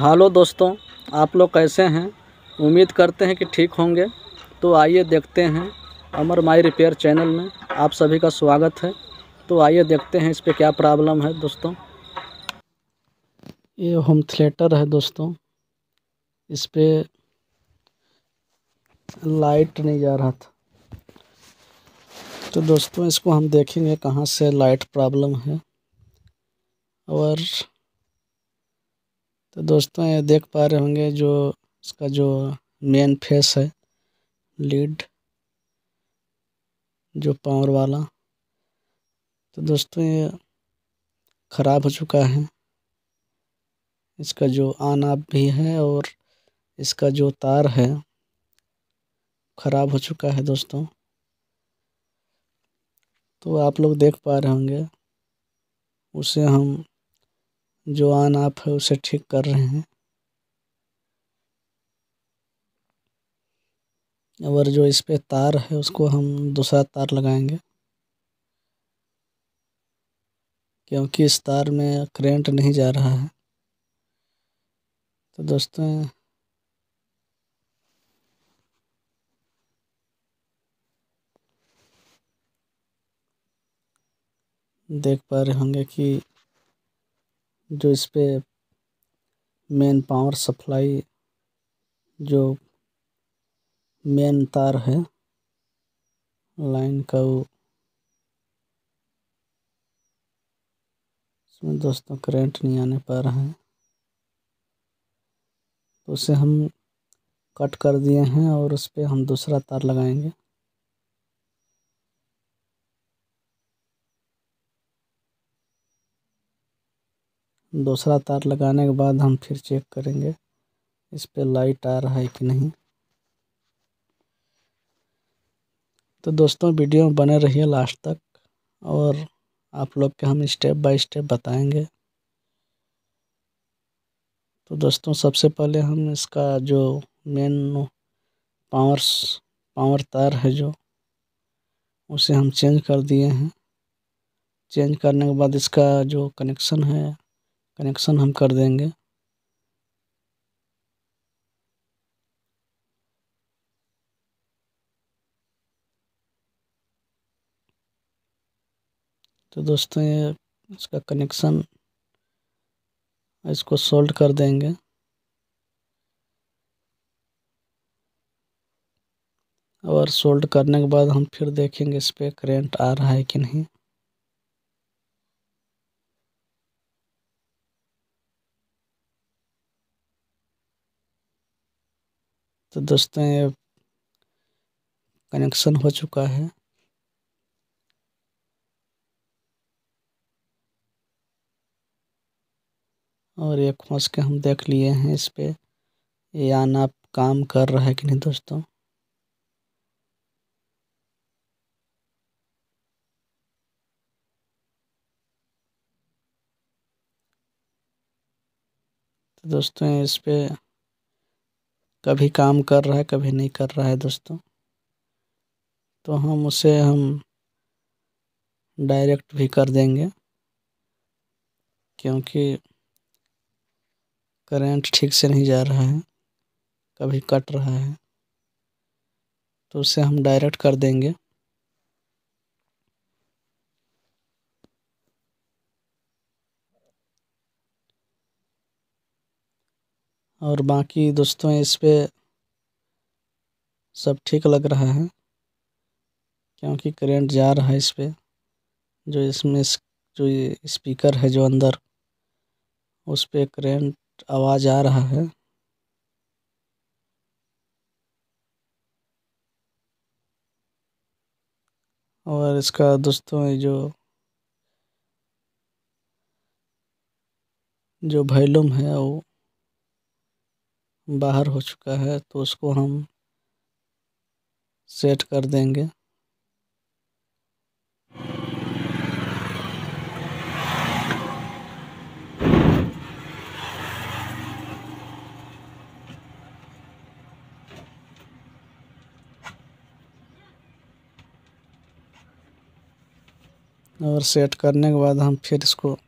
Hello दोस्तों, आप लोग कैसे हैं? उम्मीद करते हैं कि ठीक होंगे। तो आइए देखते हैं अमर माई रिपेयर चैनल में आप सभी का स्वागत है। तो आइए देखते हैं इस पर क्या प्रॉब्लम है दोस्तों। ये होम थिएटर है दोस्तों। इस पर लाइट नहीं जा रहा था। तो दोस्तों, इसको हम देखेंगे कहाँ से लाइट प्रॉब्लम है। और तो दोस्तों ये देख पा रहे होंगे जो इसका जो मेन फेस है लीड जो पावर वाला। तो दोस्तों ये ख़राब हो चुका है। इसका जो ऑन ऑफ़ भी है और इसका जो तार है, ख़राब हो चुका है दोस्तों। तो आप लोग देख पा रहे होंगे, उसे हम जो ऑन ऑफ़ है, उसे ठीक कर रहे हैं। और जो इस पे तार है, उसको हम दूसरा तार लगाएँगे। क्योंकि इस तार में करंट नहीं जा रहा है। तो दोस्तों, देख पा रहे होंगे कि जो इस पर मेन पावर सप्लाई जो मेन तार है लाइन का वो इसमें दोस्तों करंट नहीं आने पा रहा है। तो उसे हम कट कर दिए हैं और उस पर हम दूसरा तार लगाएँगे। दूसरा तार लगाने के बाद हम फिर चेक करेंगे, इस पर लाइट आ रहा है कि नहीं। तो दोस्तों वीडियो में बने रहिए लास्ट तक, और आप लोग के हम स्टेप बाय स्टेप बताएँगे। तो दोस्तों, सबसे पहले हम इसका जो मेन पावर पावर तार है जो, उसे हम चेंज कर दिए हैं। चेंज करने के बाद इसका जो कनेक्शन है कनेक्शन हम कर देंगे। तो दोस्तों, ये इसका कनेक्शन इसको सोल्ड कर देंगे। और सोल्ड करने के बाद हम फिर देखेंगे इस पर करेंट आ रहा है कि नहीं। तो दोस्तों, ये कनेक्शन हो चुका है। और ये खोस के हम देख लिए हैं इस पर ये आना काम कर रहा है कि नहीं दोस्तों? तो दोस्तों, इस पे कभी काम कर रहा है, कभी नहीं कर रहा है दोस्तों। तो हम उसे हम डायरेक्ट भी कर देंगे, क्योंकि करंट ठीक से नहीं जा रहा है, कभी कट रहा है। तो उसे हम डायरेक्ट कर देंगे। और बाकी दोस्तों, इस पर सब ठीक लग रहा है, क्योंकि करंट जा रहा है इस पर जो इसमें जो स्पीकर है जो अंदर, उस पर करंट आवाज़ आ रहा है। और इसका दोस्तों, ये जो जो वॉल्यूम है, वो बाहर हो चुका है तो उसको हम सेट कर देंगे। और सेट करने के बाद हम फिर इसको